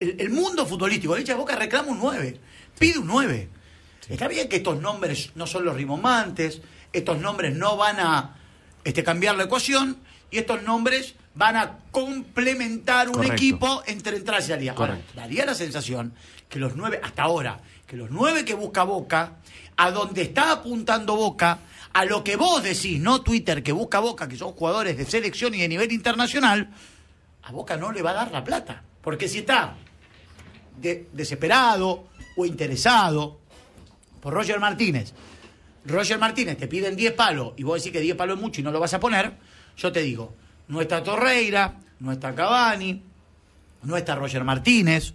el, el mundo futbolístico, el hincha de Boca reclama un 9, pide un 9. Está bien que estos nombres no son los rimomantes, estos nombres no van a este, cambiar la ecuación y estos nombres van a complementar un Correcto. equipo entre entrada y salida. Ahora, daría la sensación que los nueve, hasta ahora, que los nueve que busca Boca, a donde está apuntando Boca, a lo que vos decís, no Twitter, que busca Boca, que son jugadores de selección y de nivel internacional, a Boca no le va a dar la plata. Porque si está de- desesperado o interesado por Roger Martínez, Roger Martínez te piden 10 palos y vos decís que 10 palos es mucho y no lo vas a poner, yo te digo, no está Torreira, no está Cavani, no está Roger Martínez,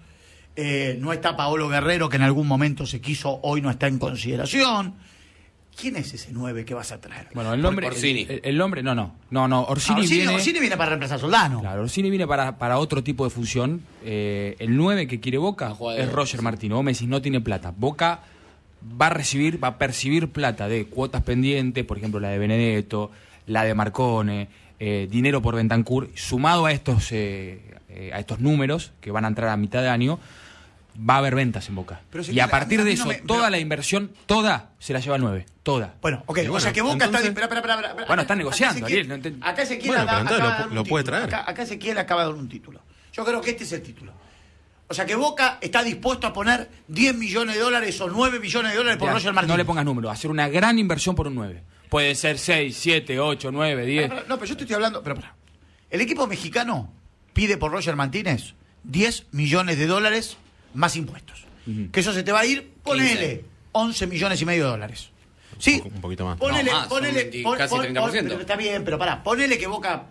eh, no está Paolo Guerrero, que en algún momento se quiso, hoy no está en consideración. ¿Quién es ese 9 que vas a traer? Bueno, el nombre. Orsini. El, el nombre, no, no. No, no. Orsini, Ah, Orsini, viene. Orsini viene para reemplazar a Soldano. Claro, Orsini viene para, para otro tipo de función. Eh, el 9 que quiere Boca es Roger Martínez. Vos me decís, no tiene plata. Boca va a recibir, va a percibir plata de cuotas pendientes, por ejemplo, la de Benedetto, la de Marcone, eh, dinero por Bentancur, sumado a estos, eh, eh, a estos números que van a entrar a mitad de año, va a haber ventas en Boca. Pero si y a partir a de no eso, me- toda pero- la inversión, toda, se la lleva el 9. Toda. Bueno, ok, o sea que Boca está... entonces- Espera, espera, espera, espera. Bueno, están Acá negociando, Acá Ezequiel lo- de dar un lo puede título. traer. Acá, acá Ezequiel acaba de dar un título. Yo creo que este es el título. O sea que Boca está dispuesto a poner 10 millones de dólares o 9 millones de dólares por Ya, Roger Martínez. no le pongas número, hacer una gran inversión por un 9. Puede ser 6, 7, 8, 9, 10. Pará, pará, No, pero yo te estoy hablando. Pero. El equipo mexicano pide por Roger Martínez 10 millones de dólares más impuestos. Que eso se te va a ir, ponele 11 millones y medio de dólares. Sí, Un poquito más. Ponele, No, más, ponele, 20, pon- casi pon- 30%. pero está bien, pero pará, ponele que Boca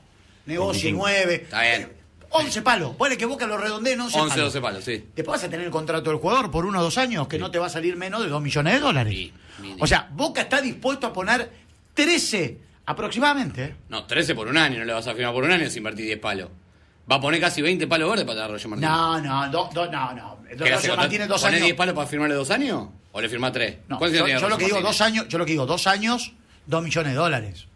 negocie 9. Está bien. 11 palos. Ponele que Boca lo redondee en 11, 11, palos. 12 palos, sí. Después vas a tener el contrato del jugador por uno o dos años que no te va a salir menos de 2 millones de dólares. Sí, o sea, Boca está dispuesto a poner 13 aproximadamente. ¿eh? No, 13 por un año, no le vas a firmar por un año si invertís 10 palos. Va a poner casi 20 palos verdes para dar Roger Martínez. No, no, do- do- no, no. ¿Qué le Roger hace, Martínez dos ¿Ponés años. 10 palos para firmarle dos años? ¿O le firmás 3? No, yo, yo lo que digo dos años, yo lo que digo dos años, dos millones de dólares.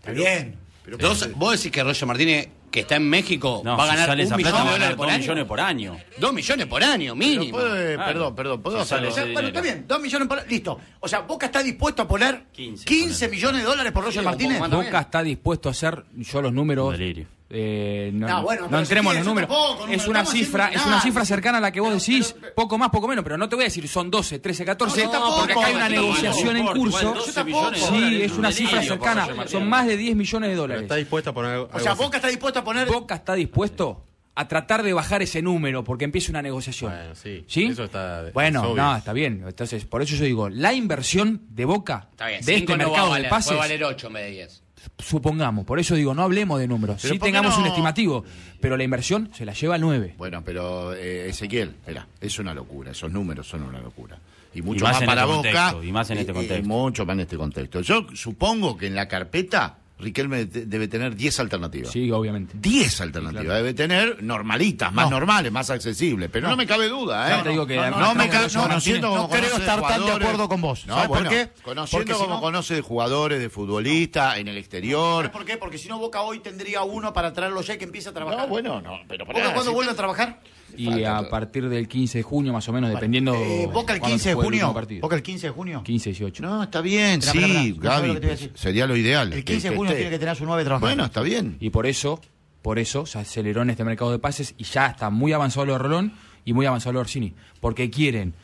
Está bien. Dos- ¿Vos decís que Roger Martínez, que está en México, No, va a si ganar sale un esa millón plata, de dólares por dos año? millones por año. Dos millones por año, mínimo. puede- Claro. Perdón, perdón, ¿puedo Si hacerlo? sale O sea, ese bueno, está bien, dos millones por listo. O sea, Boca está dispuesto a poner 15, 15, millones de dólares por Roger Sí, un poco Martínez. Boca está dispuesto a hacer, yo los números. Delirio. Eh, no, No, bueno, no pero entremos si en los números. tampoco, es una cifra, es una cifra cercana a la que vos Pero- decís, pero- poco más, poco menos, pero no te voy a decir son 12, 13, 14, No, tampoco, porque acá hay una negociación en curso. igual 12 Yo millones de tampoco. dólares Sí, es un una cifra cercana, son más de 10 millones de Pero dólares. está dispuesta a poner O sea, así. Boca está dispuesto a poner Boca está dispuesto a tratar de bajar ese número porque empieza una negociación. Bueno, sí, eso está- es Bueno, obvio. no, está bien. Entonces, por eso yo digo, la inversión de Boca Está bien, de cinco este no va a mercado valer, de pases, Puede valer 8 en vez de 10. Supongamos, por eso digo, no hablemos de números, Pero sí ¿por qué tengamos no? un estimativo, pero la inversión se la lleva al 9. Bueno, pero eh, Ezequiel, espera, es una locura, esos números son una locura. Y mucho más más, en para este Boca. contexto, y más en este y- contexto. Y mucho más en este contexto. Yo supongo que en la carpeta Riquelme de- debe tener 10 alternativas. Sí, obviamente. 10 alternativas. Debe tener normalitas, más No. normales, más accesibles. Pero no, me cabe duda, ¿eh? Ya te digo que no, no me cabe, no, No creo estar tan de acuerdo con vos. No, ¿Sabes por bueno, qué? Conociendo Porque si como no- conoce de jugadores, de futbolistas, en el exterior. ¿Sabes por qué? Porque si no, Boca hoy tendría uno para traerlo ya y que empiece a trabajar. No, bueno, no, pero pará, ¿Boca cuándo si- vuelve a trabajar? Y Falta a todo. partir del 15 de junio, más o menos, dependiendo. Eh, Boca el cuándo 15 se de el junio. Boca el 15 de junio. 15, 18. No, está bien, sí, escucha Gaby, lo pues, sería lo ideal. El que- 15 de junio esté. tiene que tener a su 9 trabajando. Bueno, está bien. Y por eso, por eso se aceleró en este mercado de pases y ya está muy avanzado lo de Rolón y muy avanzado lo de Orsini. Porque quieren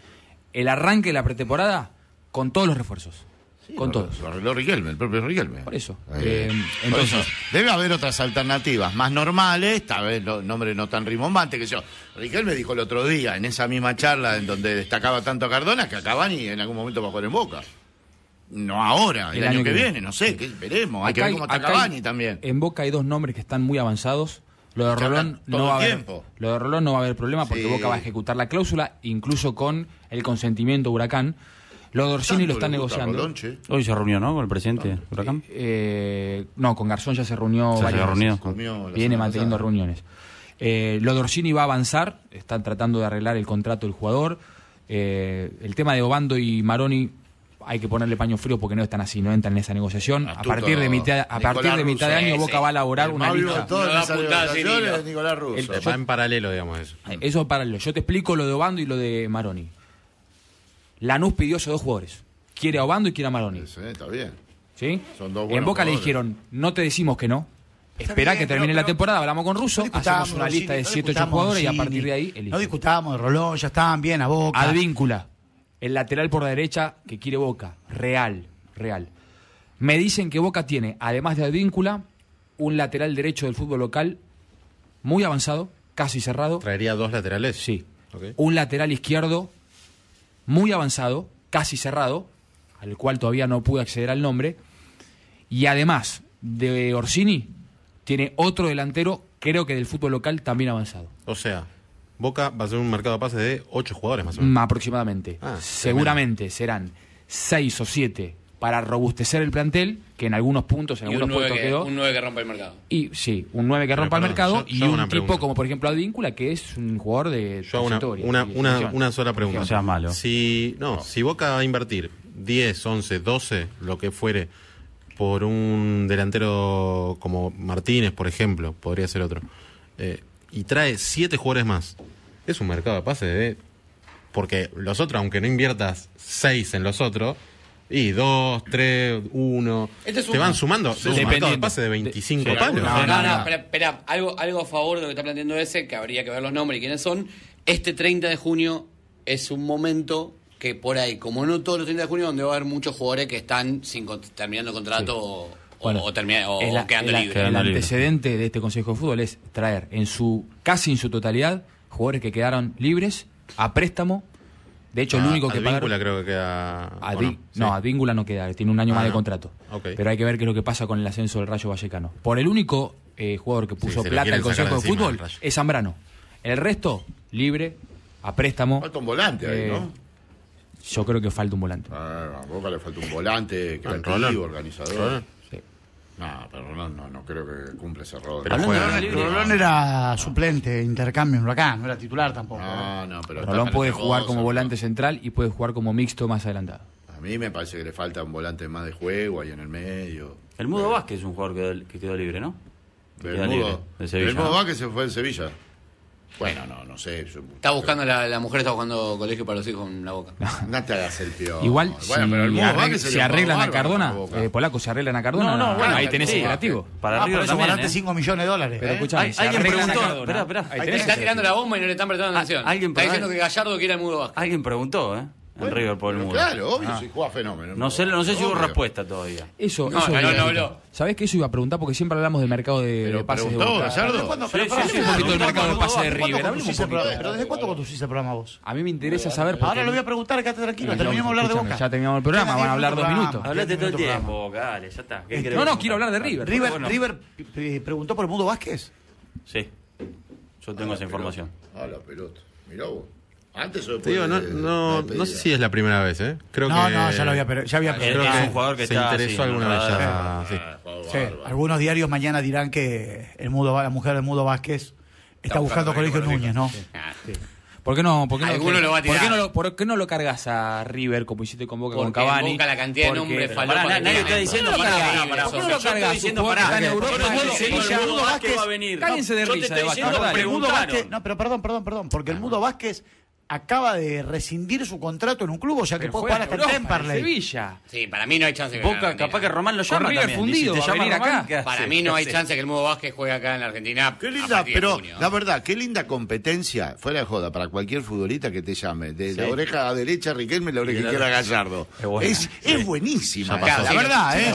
el arranque de la pretemporada con todos los refuerzos. Con Lo- todos. Lo arregló Riquelme, el propio Riquelme. Por eso. Eh, Eh, por entonces- eso, debe haber otras alternativas más normales, tal vez no- nombres no tan rimbombantes que yo. Riquelme dijo el otro día, en esa misma charla en donde destacaba tanto a Cardona, que a Cavani en algún momento va a jugar en Boca. No ahora, el, año, que viene, no sé, que veremos. Hay que Acá ver cómo está acá hay- Cavani también. En Boca hay dos nombres que están muy avanzados. Lo de Rolón no va a haber, tiempo. lo de Rolón no va a haber problema porque Sí. Boca va a ejecutar la cláusula, incluso con el consentimiento Huracán. Lo de Orsini lo están negociando. Hoy se reunió, ¿no? Con el presidente de Huracán. Eh, no, con Garzón ya se reunió Se varias veces. Comió la Viene manteniendo pasada. reuniones. Eh, lo de Orsini va a avanzar, están tratando de arreglar el contrato del jugador. Eh, el tema de Obando y Maroni hay que ponerle paño frío porque no están así, no entran en esa negociación. A partir de mitad, a Nicolás partir de mitad de año Boca va a elaborar El una lista. Va en paralelo, digamos, eso. Eso es paralelo. Yo te explico lo de Obando y lo de Maroni. Lanús pidió esos dos jugadores. Quiere a Obando y quiere a Maroni. Sí, está bien. ¿Sí? Son dos en Boca le dijeron, no te decimos que no. Espera que termine pero- la temporada, hablamos con Russo, No hacemos una lista de no 7 8 discutábamos, jugadores y a partir de ahí No eligen. discutábamos de Rolón, ya estaban bien a Boca. Advíncula, el lateral por la derecha que quiere Boca, real, real. Me dicen que Boca tiene, además de Advíncula, un lateral derecho del fútbol local muy avanzado, casi cerrado. ¿Traería dos laterales? Sí. Un lateral izquierdo muy avanzado, casi cerrado, al cual todavía no pude acceder al nombre. Y además de Orsini, tiene otro delantero, creo que del fútbol local también avanzado. O sea, Boca va a ser un mercado de pases de ocho jugadores más o menos. aproximadamente. Ah, Seguramente serán seis o siete para robustecer el plantel, que en algunos puntos, en Y un algunos 9 puestos que, quedó. un nueve que rompa el mercado. Y sí, un 9 que Pero, rompa el perdón, mercado yo- yo y un tipo pregunta. como por ejemplo Advíncula, que es un jugador de Yo una, una, de una, una sola pregunta. No seas malo. Si, no, si Boca va a invertir 10, 11, 12, lo que fuere, por un delantero como Martínez, por ejemplo, podría ser otro, eh, y trae 7 jugadores más, es un mercado de pases de... Porque los otros, aunque no inviertas 6 en los otros, y 2, 3, 1, Este es te van sumando. Es un de pases de 25 Sí, palos. no, No, no, espera, espera, algo, algo a favor de lo que está planteando ese, que habría que ver los nombres y quiénes son. Este 30 de junio es un momento que por ahí, como no todos los 30 de junio, donde va a haber muchos jugadores que están sin terminando contrato o, Bueno, o, termina- o es la- quedando libres. El libre. antecedente de este Consejo de Fútbol es traer en su casi en su totalidad jugadores que quedaron libres a préstamo. De hecho, el Ah, único que Advíncula pagaron creo que queda... Adí- ¿o no, Sí. Advíncula no queda, tiene un año Ah, más de no. contrato. Pero hay que ver qué es lo que pasa con el ascenso del Rayo Vallecano. Por el único eh, jugador que puso lo plata al Consejo de Fútbol es Zambrano. El resto, libre, a préstamo. Falta un volante ahí, Eh, ¿no? Yo creo que falta un volante. Ah, a Boca le falta un volante creativo, organizador. Sí. No, pero Rolón no, no creo que cumpla ese rol. Pero Hablando de Rolón era suplente, intercambio en Huracán, no era titular tampoco. No, no, pero está Rolón puede jugar como ¿no? volante central y puede jugar como mixto más adelantado. A mí me parece que le falta un volante más de juego ahí en el medio. El Mudo Vázquez es un jugador que, que quedó libre, ¿no? Libre, Mudo. de Sevilla. Del Mudo ¿no? Vázquez se fue de Sevilla. Bueno, no, no sé. yo- Está buscando, la, la mujer está buscando colegio para los hijos en la boca. No te hagas el pío. Igual, Bueno, si, pero el Mudo arreg- Vázquez si sería un arreglan a Cardona, eh, Polaco, si arreglan a Cardona, No, no, bueno, ahí tenés sí. el creativo. Para Ah, por River eso también, ganaste ¿eh? 5 millones de dólares. Pero ¿eh? escuchame, alguien preguntó- espera, espera. Está tirando la bomba y no le están prestando Ah, atención. alguien está diciendo que Gallardo quiere el Mudo Vázquez. Alguien preguntó, ¿eh? En Bueno, River por el Mudo. Claro, obvio, Ah. si juega fenómeno. No sé, no sé si hubo respuesta todavía. Eso, No, eso no, no, habló. ¿Sabés que eso iba a preguntar? Porque siempre hablamos del mercado de, Pero de pases de preguntó, Boca. Gallardo. ¿Desde cuándo? Sí, Pero, sí, sí, pará, un poquito ¿desde del mercado cuándo de pase de ¿desde cuándo River. ¿Pero desde cuándo conducís el programa vos? A mí me interesa saber. Ahora lo voy a preguntar, quédate tranquilo, No, terminemos de hablar de Boca. ya terminamos el programa, van a hablar dos minutos. Hablate todo el tiempo, dale, ya está. ¿Qué Este, querés No, no, quiero hablar de River. River, eh, preguntó por el Mudo Vázquez. Sí, yo tengo esa información. Ah, la pelota. Mirá vos. Antes o digo, después no, de- no, de no sé si es la primera vez, ¿eh? Creo No, que... no, ya lo había, pero ya había Es- Creo es que un jugador que se está, interesó sí, alguna vez ya. sí. Ah, Sí, algunos diarios mañana dirán que el Mudo, la mujer del Mudo Vázquez está buscando buscando colegio Núñez, ¿no? Ah, ¿Por qué no, por qué no, Alguno lo va a ¿por qué tirar. no lo, por qué no lo cargas a River como hiciste con Boca con Cavani? Boca la cantidad de nombres que nadie está diciendo ¿Por qué no pará, lo pará, cargas? pará, ¿Por qué no Yo lo cargas? diciendo pará. está en Europa Yo el Mudo Vázquez va a venir. Cállense de Yo te risa, estoy diciendo. Vázquez, no, pero perdón, perdón, perdón, porque el Mudo Vázquez acaba de rescindir su contrato en un club, o sea que Pero puede jugar hasta Europa, en Temperley. Sevilla. Sí, para mí no hay chance de Boca, capaz que Román lo llama también. fundido, te a llama acá. Para mí no hay ¿Qué chance que el Mudo Vázquez juegue acá en la Argentina. Qué a linda, pero junio. la verdad, qué linda competencia, fuera de joda, para cualquier futbolista que te llame. De la oreja derecha, Riquelme, la oreja izquierda, Gallardo. Es buena. Es, es buenísima. Pasó. La verdad, ¿eh?